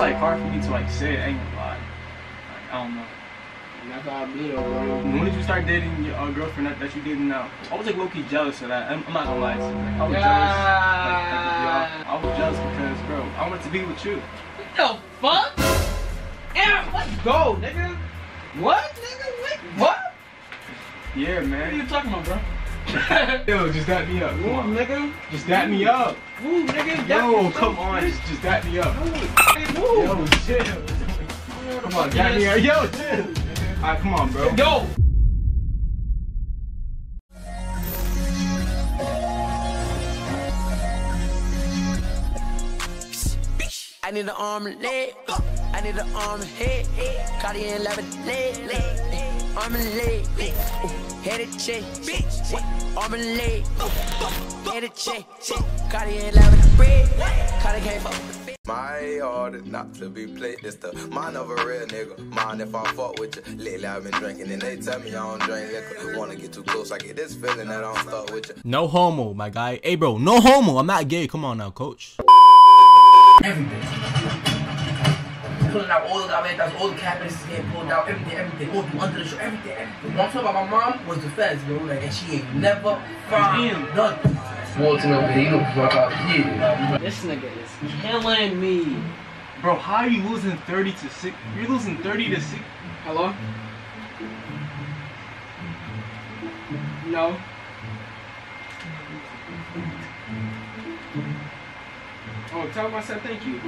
like hard for me to like say it. I ain't gonna lie. Like, I don't know. And that's how I be though, bro. When did you start dating your uh, girlfriend that, that you dating now? I was like low key jealous of that. I'm, I'm not gonna lie to you. Like, I was jealous. Like, I was jealous because, bro, I wanted to be with you. What the fuck? Yeah, let's go, nigga. What, nigga? What? What? Yeah, man. What are you talking about, bro? Yo, just dap me up. Come Move, on. nigga. Just dap me up. Move, nigga. Yo, come on. Just, just dap me up. Move. Yo, chill. Come on, dap me up. Yo, chill. Alright, come on, bro. Yo. I need an arm and leg. I need an arm and head. Cartier and leather leg. leg. Arm and leg. Ooh, Head and check. bitch. Arm and leg. Head and check. Cartier and leather bread. Cartier came up. My heart is not to be played. This the mind of a real nigga. Mind if I fuck with you. Lately I've been drinking and they tell me I don't drink liquor. Wanna get too close, I get this feeling that I'm stuck with you. No homo, my guy. Hey, bro, no homo. I'm not gay. Come on now, coach. everything. Pulling out all the gavetas, all the cabinets is getting pulled out, everything, everything, all through under the show, everything, everything. One thing about my mom was the feds, bro, like, and she ain't never found nothing. Walton over here, you know fuck out here. This nigga is killing me. Bro, how are you losing 30 to 6? You're losing 30 to 6. Hello? No. Oh, tell him I said thank you.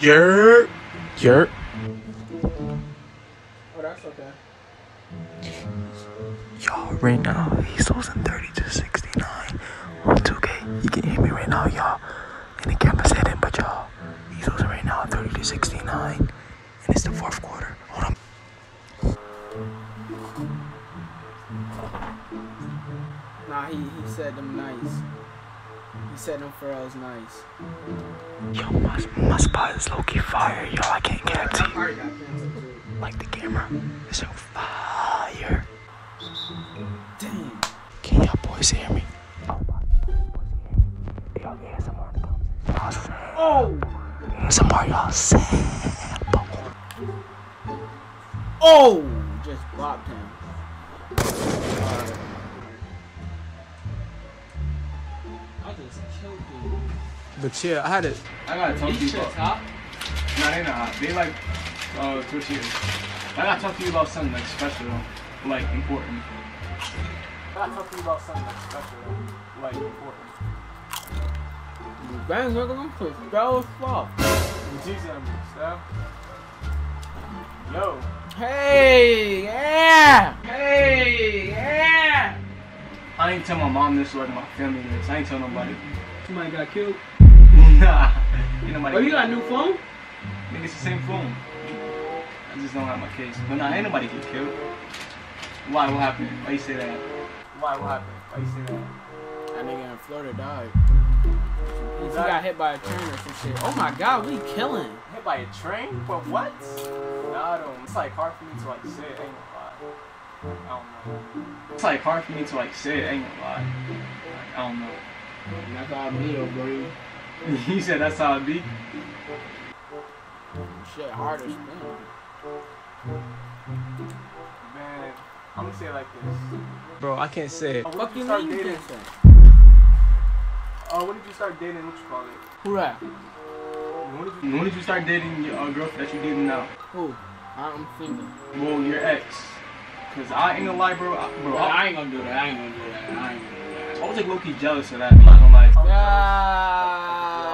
Yerp. Yerp. Oh, that's okay. Y'all, right now, he's losing 30 to 69 on 2K. You can hear me right now, y'all. And the camera's hidden, but y'all, he's losing right now 30 to 69. And it's the fourth quarter. Hold on. Nah, he, he said them nice. He said them Pharrell's nice. Yo, my, my spot is low key fire, yo. I can't get to you. Alright, got canceled too. Like the camera is so fire. Damn. Can y'all boys hear me? Oh, my Yo, ASMR to come. Y'all. Oh! ASMR, y'all sample. Oh! I killed you. But yeah, I had it. I gotta talk to you These shits about. hot? Nah, they not hot. They like, uh, Twitch years. I gotta talk to you about something like special, like important. I gotta talk to you about something like special, like important. Bang, nigga, I'm put spell as fuck. Jesus, stuff. Yo. Hey, yeah! Hey, yeah! I ain't tell my mom this or my family this. I ain't tell nobody. Somebody got killed. nah. Ain't nobody. Oh, you got a new phone? Nigga, it's the same phone. I just don't have my case. But nah, ain't nobody get killed. Why? What happened? Why you say that? Why? What happened? Why you say that? That nigga in Florida died. He got hit by a train or some shit. Oh my god, we killing. Hit by a train? But what? Nah, I don't. It's like hard for me to like say it. Ain't gonna lie. I don't know. It's like hard for me to like say it. I ain't gonna lie. Like, I don't know. And that's how I be though, bro. he said that's how it be. Shit hard as. Man, I'm gonna say it like this. Bro, I can't say it. Oh, Fuck you start mean dating? can't say? Oh, when did you start dating? What you call it? Who that? When did you, when did you start dating your uh, girlfriend that you dating now? Who? I'm single. Well, your ex. Cause I ain't gonna lie, bro. I, bro, I, I ain't gonna do that. I ain't gonna do that. I ain't gonna do that. I was like low key jealous of that. I'm not gonna lie.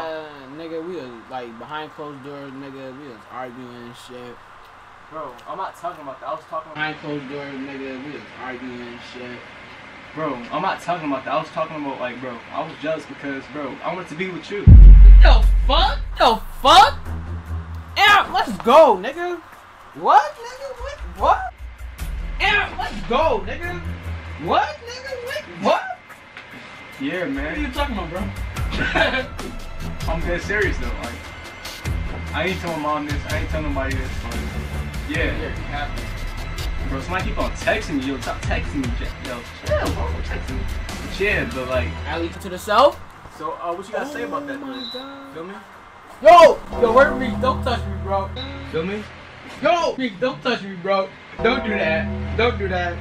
Yeah, nigga, we was like behind closed doors, nigga. We was arguing and shit. Bro, I'm not talking about that. I was talking about. Behind closed doors, nigga, we was arguing and shit. Bro, I'm not talking about that. I was talking about like, bro, I was jealous because, bro, I wanted to be with you. The fuck? The fuck? Yeah, let's go, nigga. What, nigga? What? What? Yeah, let's go, nigga. What, nigga? What? What? Yeah, What are you talking about, bro? I'm dead serious though. Like, I ain't tell my mom this. I ain't tell nobody this. But yeah, Yeah, you have to. bro. Somebody keep on texting me. Yo, stop texting me. J- Yo, chill, bro. Texting me. Yeah, but like, I leave it to the self. So, uh, what you gotta say about that? Oh my dude? God. Feel me? Yo, yo, where me? Don't touch me, bro. Feel me? Yo, Meek, don't touch me, bro. Don't do that. Don't do that.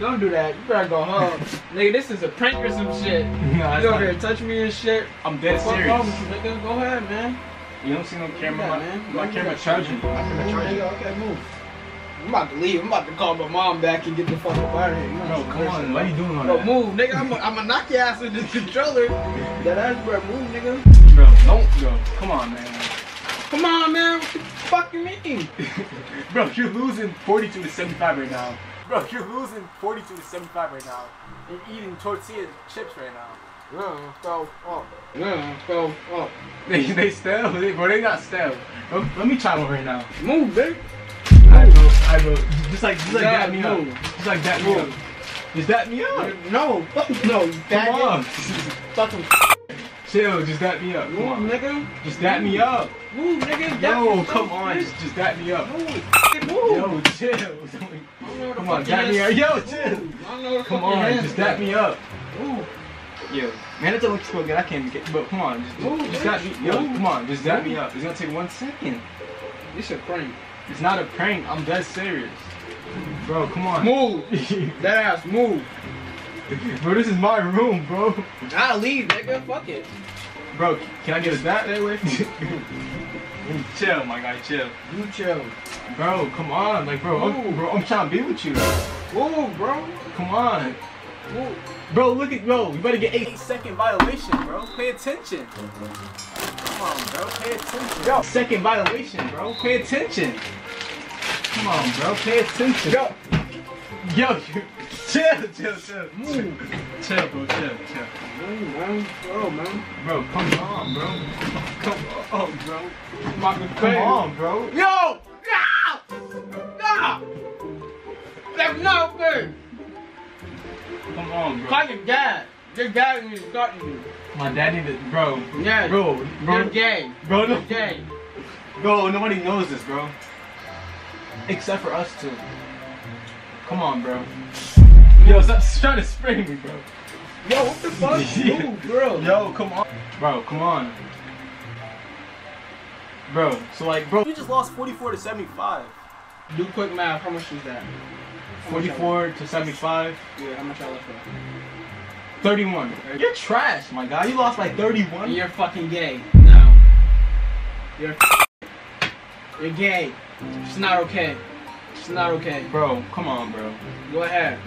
Don't do that. You better go home. nigga, this is a prank or some shit. Nah, You over here touch me and shit. I'm dead Fuck wrong with serious. you, nigga? Go ahead, man. You don't see no camera? My, man. my camera charging. My camera charging. Okay, move. I'm about to leave. I'm about to call my mom back and get the fuck up out of here. You know Bro, come on. Why you doing all Bro, that? move, nigga. I'm gonna knock your ass with this controller. That ass, bro. Move, nigga. Bro, don't go. Come on, man. Come on, man. What the fuck you mean? Bro, you're losing 42 to 75 right now. Bro, you're losing 42 to 75 right now. You're eating tortilla chips right now. Yeah, go up. Yeah, go up. They, they stale? They, bro, they not stale. Bro, let me try one right now. Move, bitch. I bro, I bro. Just like, just like Yeah, that me up. Just like that me up. Just that me up. No, fuck no, you Come on. Fucking Chill, just that me up. Come move, on. nigga. Just that me up. Move, nigga. Yo, come on. Just, just that me up. Move. Yo, chill. I don't know the Come on, that me up. Yo, chill. I don't know the Come on, just that do. me up. Move. Yo, man, it looks so good. I can't get, but come on, just, Move, just that me. Yo, come on, just that me up. It's gonna take one second. This a prank. It's not a prank. I'm dead serious. Bro, come on. Move. That ass move. bro, this is my room, bro. I'll leave, nigga. Fuck it. Bro, can I get a bat? Away from Chill, my guy, chill. You chill. Bro, come on, like, bro, I'm, bro, I'm trying to be with you. Move, bro. Come on, Move. bro. Look at, bro. You better get eight second violation, bro. Pay attention. Come on, bro. Pay attention. Yo, second violation, bro. Pay attention. Come on, bro. Pay attention. Yo, yo, you, chill, chill, chill, Move. chill, bro. Chill, chill. Move, man. Bro, man. Bro, come on, bro. Come on, bro. To Come fail. on, bro. Yo! No! No! That's no good. Come on, bro. Call your dad. Your dad is starting you. My daddy, did, bro. Yeah. Bro, You're bro, gay. bro, You're gay. bro, nobody knows this, bro. Except for us two. Come on, bro. Yo, stop trying to spray me, bro. Yo, what the fuck? Yeah. Move, bro. Yo, come on. Bro, come on. Bro, so like, bro, you just lost 44 to 75. Do quick math. How much is that? How 44 to 75. Yeah, how much I left? for? 31. You're trash, my guy. You lost like 31. You're fucking gay. No. You're You're gay. It's not okay. It's not okay. Bro, come on, bro. Go ahead.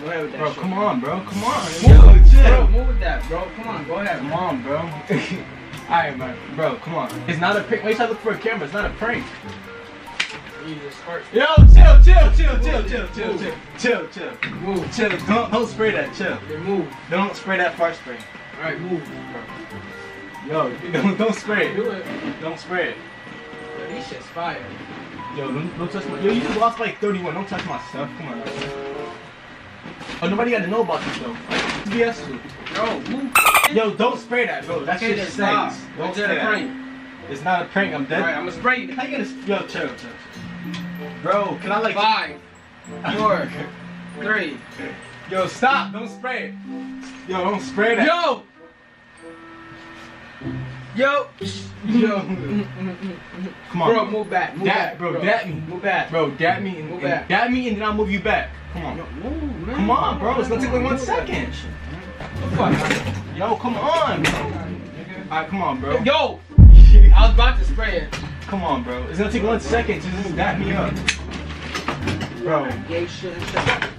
Go ahead with that Bro, shit. come on, bro. Come on. Move, Yo, bro, move with that, bro. Come on, go ahead. Come on, bro. Alright, man. Bro, come on. It's not a prank. Why you trying to look for a camera? It's not a prank. Yo, chill, chill, chill, chill, chill, chill, chill, chill, chill. Move. Chill. Don't, don't spray that. Chill. Yeah, move. Don't spray that fart spray. Alright, move. Bro. Yo, don't, don't spray it. Do it. it. Don't spray it. Yo, these shit's fire. Yo, don't, don't touch my. Yo, you just lost like 31. Don't touch my stuff. Come on. Oh, nobody got to know about this though. BS too. Bro, move. Yo, don't spray that, bro. That shit stinks. stop. Don't Don't say get a that. prank. It's not a prank. I'm dead. Alright, I'm gonna spray you. How you gonna? Yo, chill, chill. Bro, can I like? Five, four, three. Yo, stop! Don't spray it. Yo, don't spray that. Yo! Yo! Yo! come on, Bro, move back. Move Dab, back. bro, dab me. Move back. Bro, dab me and, Move and back. dab me and then I'll move you back. Come on. Move, man. Come on, bro. It's gonna take like one second. Yo, come on, bro. Alright, come on, bro. Yo! I was about to spray it. Come on, bro. It's gonna take one second to just dab me up. Bro. Gay shit and shit.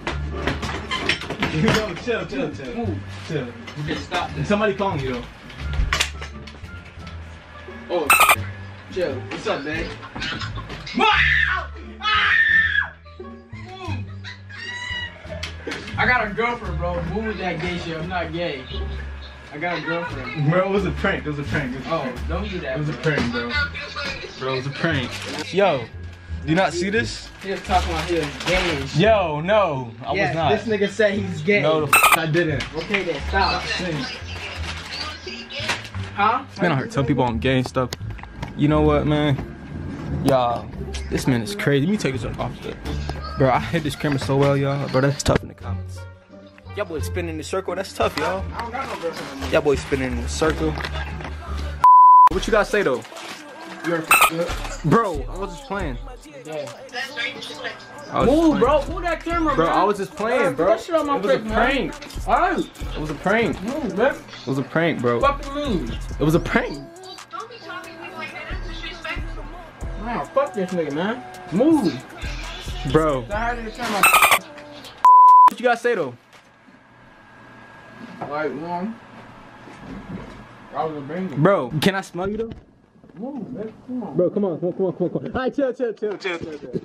Yo, chill, chill, chill. Move. Chill. Just stop this. Somebody calling you though. Oh, chill. What's up, man? I got a girlfriend, bro. Move with that gay shit. I'm not gay. I got a girlfriend. Bro, it was a prank. It was a prank. Was a Oh, prank. don't do that. It was a bro. prank, bro. Bro, it was a prank. Yo, do you not see this? He was talking about he was gay shit. Yo, no, I yeah, was not. This nigga said he's gay. no, the f- I didn't. Okay then, stop. Huh? Man, I heard tell people I'm gay and stuff. You know what, man? Y'all, this man is crazy. Let me take this off the. Bro, I hit this camera so well, y'all. Bro, that's tough in the comments. Y'all boys spinning in the circle. That's tough, y'all. No. Y'all spinning in the circle. What you guys say though? Bro, I was just playing. Yeah. Move, bro. Move that camera, Bro, man. I was just playing, bro. that shit on my it was a prank. Alright. It was a prank. Move, man. It was a prank, bro. Fucking move. It was a prank. Don't be talking to me like that. That's disrespectful. Man, fuck this nigga, man. Move. Bro. I had to turn my What you guys say though? Like, one. I was a banger. Bro, can I smell you though? Move, man. Come on. Bro, come on, come on, come on, come on. Alright, chill, chill, chill, chill, chill, chill.